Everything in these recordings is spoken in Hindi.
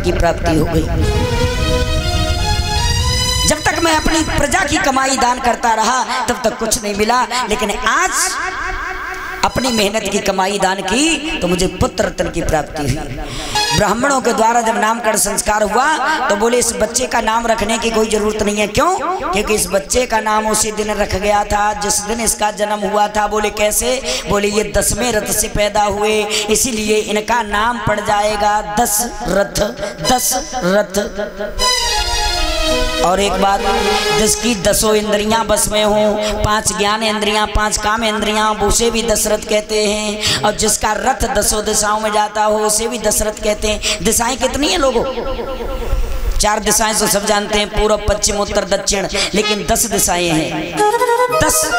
की प्राप्ति हो गई। जब तक मैं अपनी प्रजा की कमाई दान करता रहा, तब तक कुछ नहीं मिला। लेकिन आज अपनी मेहनत की कमाई दान की तो मुझे पुत्र रत्न की प्राप्ति हुई। ब्राह्मणों के द्वारा जब नामकरण संस्कार हुआ तो बोले, इस बच्चे का नाम रखने की कोई ज़रूरत नहीं है। क्यों? क्योंकि इस बच्चे का नाम उसी दिन रख गया था, जिस दिन इसका जन्म हुआ था। बोले, कैसे? बोले, ये दसवें रथ से पैदा हुए, इसीलिए इनका नाम पड़ जाएगा दस रथ दस रथ। और एक बात, जिसकी दसों इंद्रियाँ बस में हो, पाँच ज्ञान इंद्रियाँ, पाँच काम इंद्रियाँ, उसे भी दशरथ कहते हैं। और जिसका रथ दसों दिशाओं में जाता हो, उसे भी दशरथ कहते हैं। दिशाएँ कितनी है लोगों? चार दिशाएँ तो सब जानते हैं पूर्व पश्चिम, उत्तर, दक्षिण, लेकिन दस दिशाएँ हैं। दस।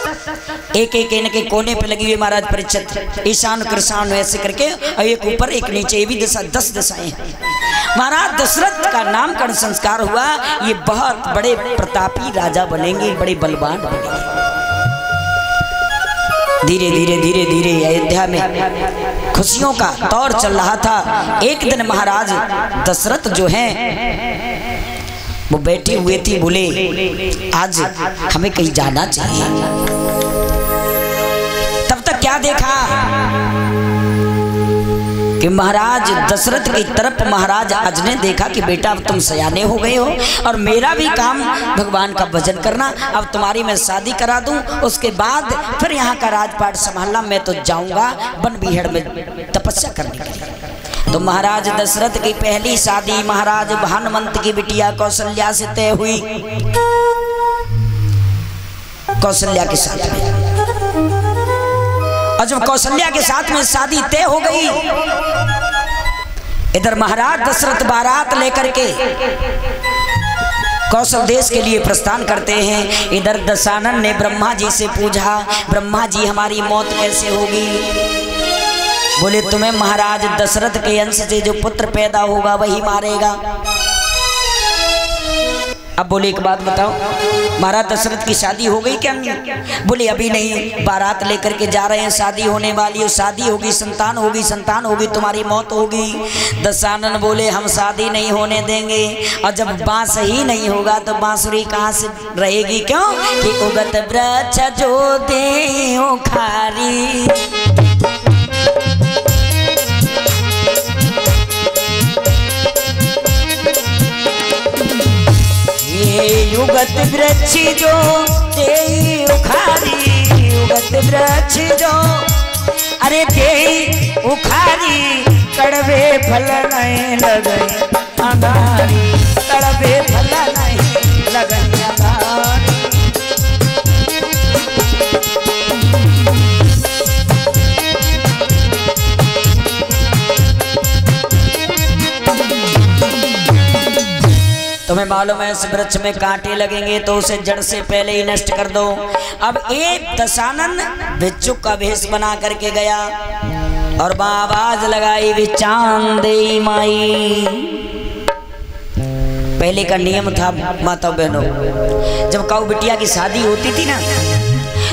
एक एक इनके कोने पे लगी हुई महाराज परीक्षित ईशान, कृषाण, ऐसे करके, और एक ऊपर, एक नीचे, ये भी दिशा, दस दिशाएँ हैं। महाराज दशरथ का नामकरण संस्कार हुआ, ये बहुत बड़े प्रतापी राजा बनेंगे, बड़े बलवान बनेंगे। धीरे धीरे धीरे धीरे अयोध्या में खुशियों का दौर चल रहा था। एक दिन महाराज दशरथ जो हैं, वो बैठे हुए थे, बोले, आज हमें कहीं जाना चाहिए। तब तक क्या देखा? कि महाराज, दशरथ की तरफ़ महाराज अज ने देखा कि बेटा, अब तुम सयाने हो गए हो और मेरा भी काम भगवान का भजन करना। अब तुम्हारी मैं शादी करा दूँ, उसके बाद फिर यहाँ का राजपाट संभालना, मैं तो जाऊँगा वन बिहड़ में तपस्या करने के लिए। तो महाराज, दशरथ की पहली शादी महाराज भानुमंत की बिटिया कौशल्या से तय हुई। कौशल्या के साथ में। जब कौशल्या के साथ में शादी तय हो गई। इधर महाराज दशरथ बारात लेकर के कौशल देश के लिए प्रस्थान करते हैं। इधर दशानन ने ब्रह्मा जी से पूछा, ब्रह्मा जी, हमारी मौत कैसे होगी? बोले, तुम्हें महाराज दशरथ के अंश से जो पुत्र पैदा होगा, वही मारेगा। अब बोले, एक बात बताओ महाराज दशरथ की शादी हो गई क्या? नहीं बोले, अभी नहीं, बारात लेकर के जा रहे हैं, शादी होने वाली है, शादी होगी, संतान होगी संतान होगी, तुम्हारी मौत होगी। दशानन बोले, हम शादी नहीं होने देंगे। और जब बाँस ही नहीं होगा तो बांसुरी कहाँ से रहेगी? क्यों? कि उगत वृक्ष जो दे वृक्ष जो ते उखारी, उगत वृक्ष जो। अरे ते उखारी, कड़वे फल नहीं लगे अनारी, कड़वे मालूम है इस वृक्ष में कांटे लगेंगे तो उसे जड़ से पहले ही नष्ट कर दो। अब एक दशानन भिक्षुक का भेष बना करके गया और माँ आवाज़ लगाई भी चांदे माई। पहले का नियम था माता बहनों जब काऊ बिटिया की शादी होती थी ना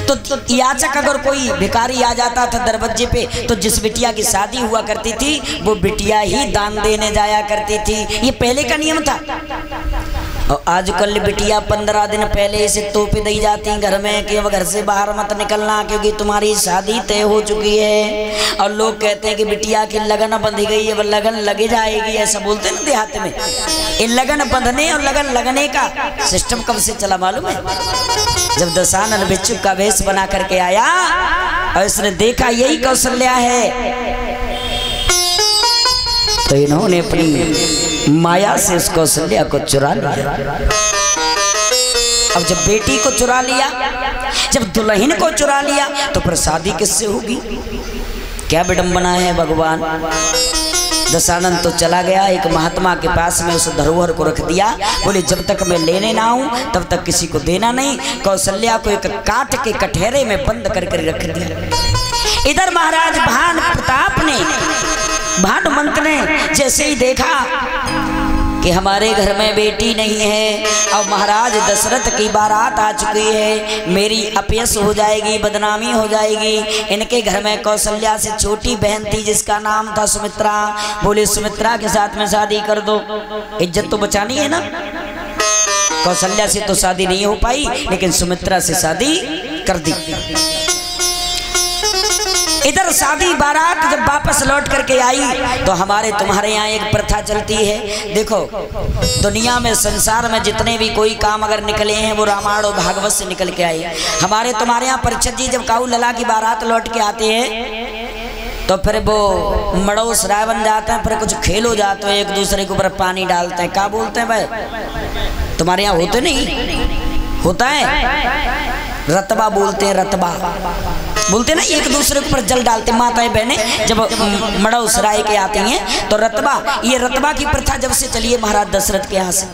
तो, तो याचक अगर कोई भिकारी आ जाता था दरवाजे पे तो जिस बिटिया की शादी हुआ करती थी वो बिटिया ही दान देने जाया करती थी। ये पहले का नियम था। और आजकल बिटिया पंद्रह दिन पहले से तोप दी जाती घर में कि अब घर से बाहर मत निकलना क्योंकि तुम्हारी शादी तय हो चुकी है। और लोग कहते हैं कि बिटिया की लगन बंधी गई है लगन लगे जाएगी, ऐसा बोलते ना देहात में। ये लगन बंधने और लगन लगने का सिस्टम कब से चला मालूम है? जब दशानन भिक्षुक का वेश बना करके आया और इसने देखा यही कौशल्या है। तो इन्होंने अपनी माया से उस कौशल्या को चुरा लिया। अब जब बेटी को चुरा लिया, जब दुल्हन को चुरा लिया तो फिर शादी किससे होगी? क्या विडंबना है भगवान? दशानंद तो चला गया, एक महात्मा के पास में उस धरोहर को रख दिया। बोले, जब तक मैं लेने ना आऊँ, तब तक किसी को देना नहीं। कौशल्या को एक काट के कठहरे में बंद करके रख दिया। इधर महाराज भान प्रताप ने, भानुमंत ने जैसे ही देखा कि हमारे घर में बेटी नहीं है, अब महाराज दशरथ की बारात आ चुकी है, मेरी अपयस हो जाएगी, बदनामी हो जाएगी। इनके घर में कौशल्या से छोटी बहन थी, जिसका नाम था सुमित्रा। बोले, सुमित्रा के साथ में शादी कर दो। इज़्ज़त तो बचानी है ना? कौशल्या से तो शादी नहीं हो पाई, लेकिन सुमित्रा से शादी कर दी। इधर शादी बारात जब वापस लौट करके आई तो हमारे तुम्हारे यहाँ एक प्रथा चलती है। देखो, दुनिया में संसार में जितने भी कोई काम अगर निकले हैं, वो रामायण और भागवत से निकल के आए। हमारे तुम्हारे यहाँ परीक्षित जी जब काऊ लला की बारात लौट के आते हैं तो फिर वो मड़ोस राय बन जाते हैं, फिर कुछ खेल हो जाते हैं, एक दूसरे के ऊपर पानी डालते हैं। क्या बोलते हैं भाई? तुम्हारे यहाँ होते नहीं? होता है? रतबा बोलते हैं, रतबा। बोलते ना, एक दूसरे के ऊपर जल डालते माताएँ, बहने, जब मड़ा उसराय के आती हैं तो रतबा, ये रतबा की प्रथा जब से चलिए महाराज दशरथ के यहाँ से।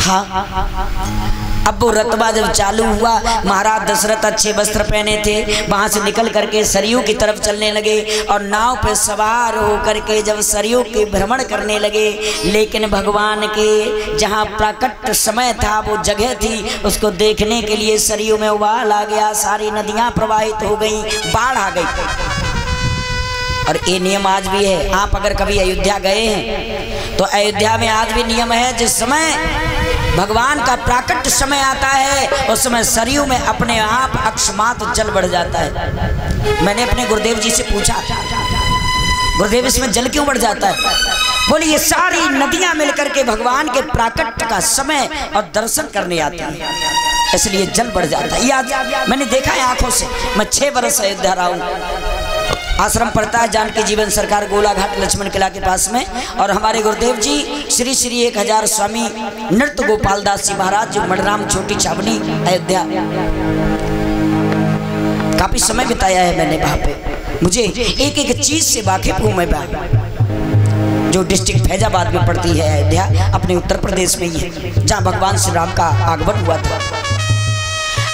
हाँ। अब वो रतबा जब चालू हुआ, महाराज दशरथ अच्छे वस्त्र पहने थे। वहाँ से निकल करके सरयू की तरफ़ चलने लगे और नाव पे सवार होकर के जब सरयू के भ्रमण करने लगे, लेकिन भगवान के जहाँ प्राकट समय था, वो जगह थी, उसको देखने के लिए सरयू में उबाल आ गया, सारी नदियाँ प्रवाहित हो गई, बाढ़ आ गई। और ये नियम आज भी है। आप अगर कभी अयोध्या गए हैं तो अयोध्या में आज भी नियम है, जिस समय भगवान का प्राकट समय आता है, उस समय सरयू में अपने आप अक्षमात जल बढ़ जाता है। मैंने अपने गुरुदेव जी से पूछा, गुरुदेव, इसमें जल क्यों बढ़ जाता है? बोले, ये सारी नदियाँ मिलकर के भगवान के प्राकट का समय और दर्शन करने आती हैं। इसलिए जल बढ़ जाता है। याद, मैंने देखा है आँखों से, मैं छह वर्ष अयोध्या रहा हूँ। आश्रम पड़ता है, जानकी जीवन सरकार गोलाघाट लक्ष्मण किला के पास में। और हमारे गुरुदेव जी, श्री श्री एक हज़ार स्वामी नृत्य गोपाल दास जी महाराज, जो मणराम छोटी छावनी अयोध्या। काफ़ी समय बिताया है मैंने वहाँ पे। मुझे एक एक चीज़ से वाकिफ हूँ मैं जो डिस्ट्रिक्ट फैजाबाद में पड़ती है अयोध्या, अपने उत्तर प्रदेश में ही है, जहाँ भगवान श्री राम का आगमन हुआ था।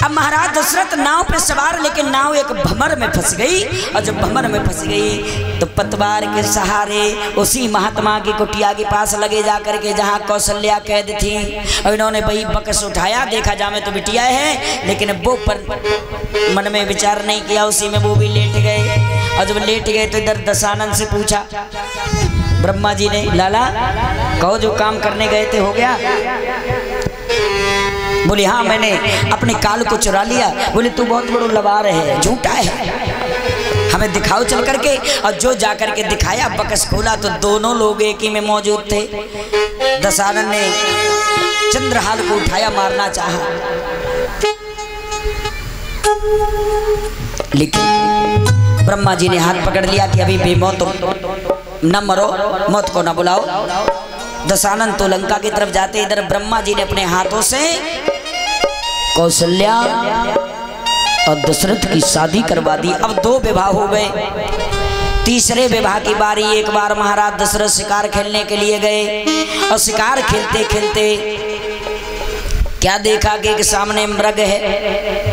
अब महाराज, दशरथ नाव पे सवार, लेकिन नाव एक भमर में फंस गई। और जब भमर में फंस गई तो पतवार के सहारे उसी महात्मा की कुटिया के पास लगे जा करके जहाँ कौशल्या कैद थी, और इन्होंने वही बकस उठाया। देखा जा में तो बिटिया है, लेकिन वो पर मन में विचार नहीं किया, उसी में वो भी लेट गए। और जब लेट गए तो इधर दशानंद से पूछा, ब्रह्मा जी ने, लाला, कहो जो काम करने गए थे, हो गया? बोले हाँ मैंने अपने काल को चुरा लिया। बोले, तू बहुत बड़ो लबार है, झूठा है। हमें दिखाओ चल करके। और जो जा करके दिखाया, बकस खोला तो दोनों लोग एक ही में मौजूद थे। दशानन ने चंद्रहाल को उठाया, मारना चाहा। लेकिन ब्रह्मा जी ने हाथ पकड़ लिया कि अभी बेमौत न मरो, मौत को न बुलाओ। दशानंद तो लंका की तरफ़ जाते, इधर ब्रह्मा जी ने अपने हाथों से कौशल्या और दशरथ की शादी करवा दी। अब दो विवाह हो गए। तीसरे विवाह की बारी, एक बार महाराज दशरथ शिकार खेलने के लिए गए और शिकार खेलते खेलते क्या देखा कि एक सामने मृग है?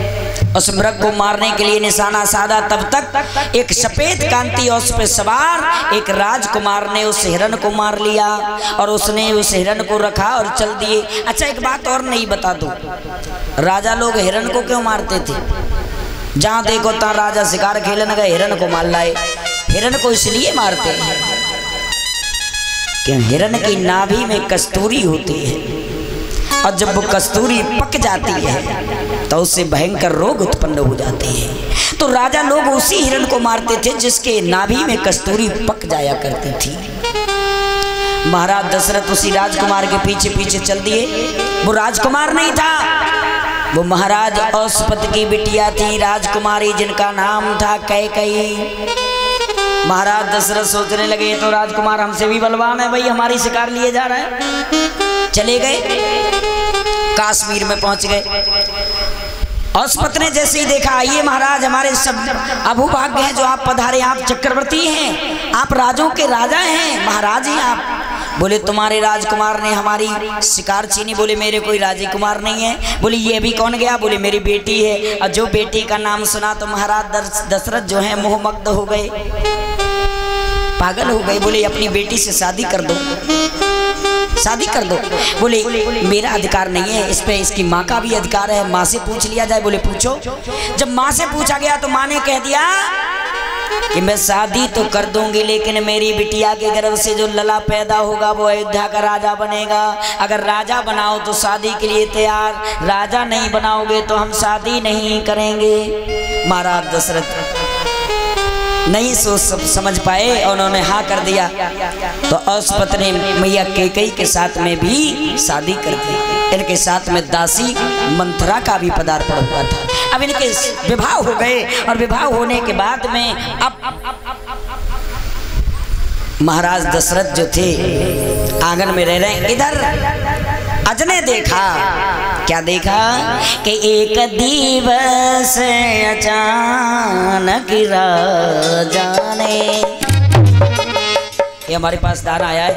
उस मृग को मारने के लिए निशाना साधा, तब तक एक सफ़ेद कांति उस पर सवार एक राजकुमार ने उस हिरण को मार लिया और उसने उस हिरण को रखा और चल दिए। अच्छा एक बात और नहीं बता दो। राजा लोग हिरण को क्यों मारते थे? जहाँ देखो तहाँ राजा शिकार खेलने गए, हिरण को मार लाए। हिरण को इसलिए मारते हैं कि हिरण की नाभि में कस्तूरी होती है और जब वो कस्तूरी पक जाती है तो उससे भयंकर रोग उत्पन्न हो जाते हैं। तो राजा लोग उसी हिरण को मारते थे, जिसके नाभि में कस्तूरी पक जाया करती थी। महाराज दशरथ उसी राजकुमार के पीछे पीछे चल दिए। वो राजकुमार नहीं था। वो महाराज औसपत की बिटिया थी, राजकुमारी जिनका नाम था कह कई महाराज दशरथ सोचने लगे तो राजकुमार हमसे भी बलवान है, भाई, हमारी शिकार लिए जा रहा है। चले गए। काश्मीर में पहुँच गए। औसपत ने जैसे ही देखा, आइए महाराज, हमारे सब अभुभाग्य हैं जो आप पधारे, आप चक्रवर्ती हैं, आप राजों के राजा हैं, महाराज ही आप। बोले, तुम्हारे राजकुमार ने हमारी शिकार छीनी। बोले, मेरे कोई राजकुमार नहीं है। बोले, ये भी कौन गया? बोले, मेरी बेटी है। और जो बेटी का नाम सुना तो महाराज दशरथ जो है मोहमग्ध हो गए। पागल हो गए। बोले, अपनी बेटी से शादी कर दो। शादी कर दो। बोले, मेरा अधिकार नहीं है, इस पे इसकी माँ का भी अधिकार है, माँ से पूछ लिया जाए, बोले, पूछो। जब माँ से पूछा गया तो माँ ने कह दिया कि मैं शादी तो कर दूँगी, लेकिन मेरी बिटिया के गर्भ से जो लला पैदा होगा, वो अयोध्या का राजा बनेगा। अगर राजा बनाओ तो शादी के लिए तैयार, राजा नहीं बनाओगे तो हम शादी नहीं करेंगे। महाराज दशरथ नहीं सोच समझ पाए और उन्होंने हाँ कर दिया। तो औसपत ने मैया केकई के साथ में भी शादी कर दी। इनके साथ में दासी मंथरा का भी पदार्पण हुआ था। अब इनके विवाह हो गए और विवाह होने के बाद में अब महाराज दशरथ जो थे, आँगन में रह रहे इधर अजने देखा। क्या देखा? कि एक दिवस अचानक राजा ने ये हमारे पास दान आया है।